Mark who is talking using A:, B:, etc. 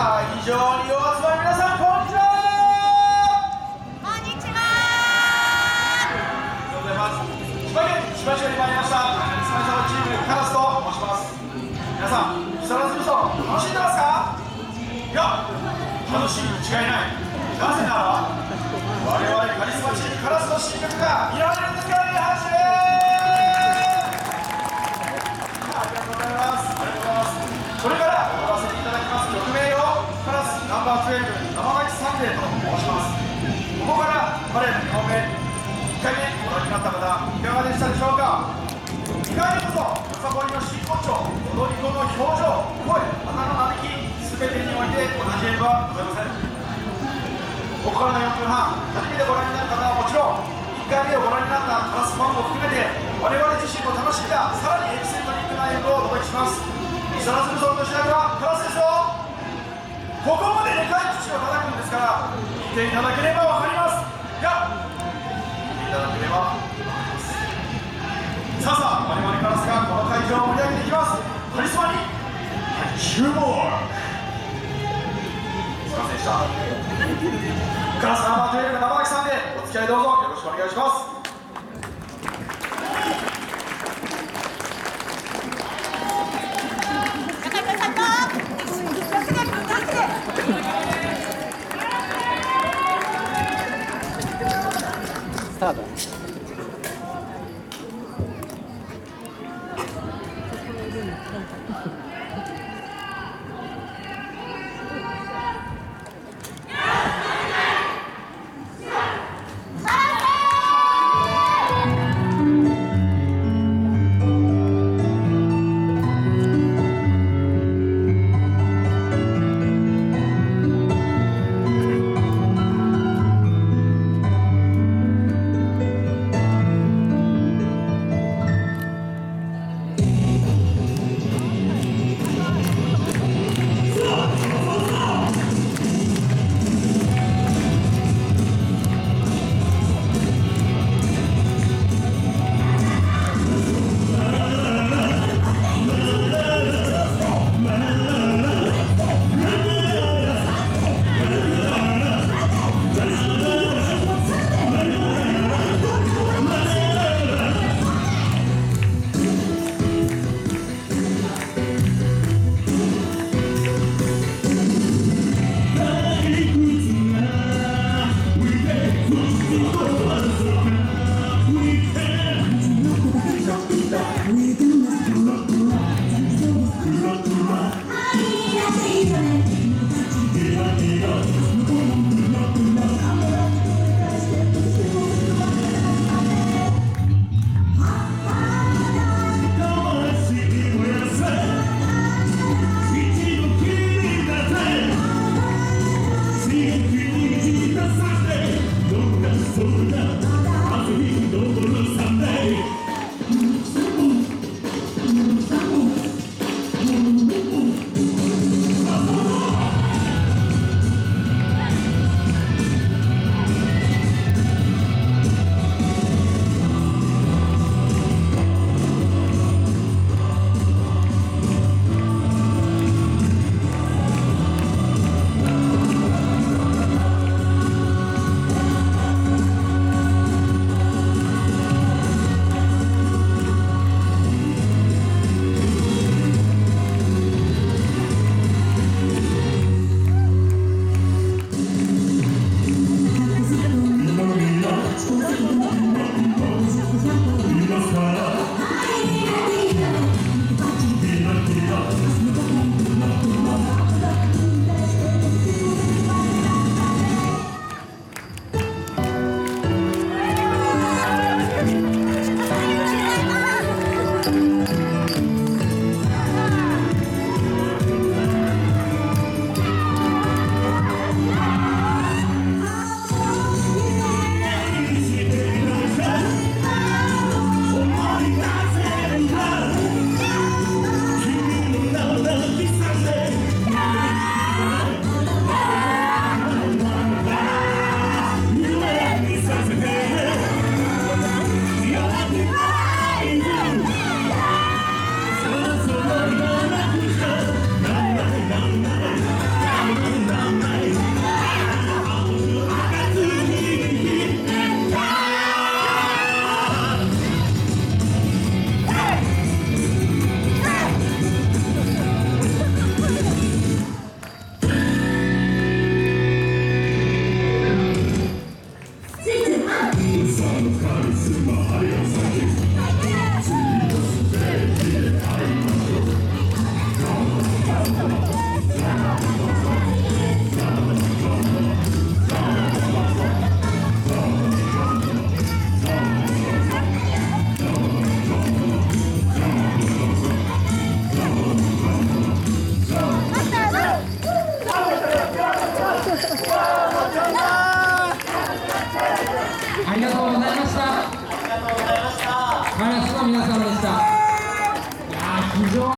A: 会場にお集まり皆さんこんにちは。
B: こんにちは。
A: ありがとうございます。千葉県千葉市より参りました。スマイサーチームカラスと申します。皆さん木更津みそ楽しんでますか？いや楽しいに違いない。なぜなら我々カリスマチームカラスの新曲が見ら生と申しますここからパレード2本目1回目ご覧になった方いかがでしたでしょうか？意外こそよさこいの真骨頂踊り子の表情声鼻の鳴き全てにおいて同じ演舞はございません。ここからの4分半初めてご覧になる方はもちろん1回目をご覧になったカラスファンも含めて我々自身も楽しんだ。さらにエキセントリックな演舞をお届けします。木更津無双の主役はカラスですよ。ここまででかい口を叩くんですから見ていただければ分かりますいや見ていた。だければ分かりますさあさあ我々カラスがこの会場を盛り上げていきますカリスマに注目すいませんでしたカラスナンバー12の生垣さんでお付き合いどうぞ。よろしくお願いします。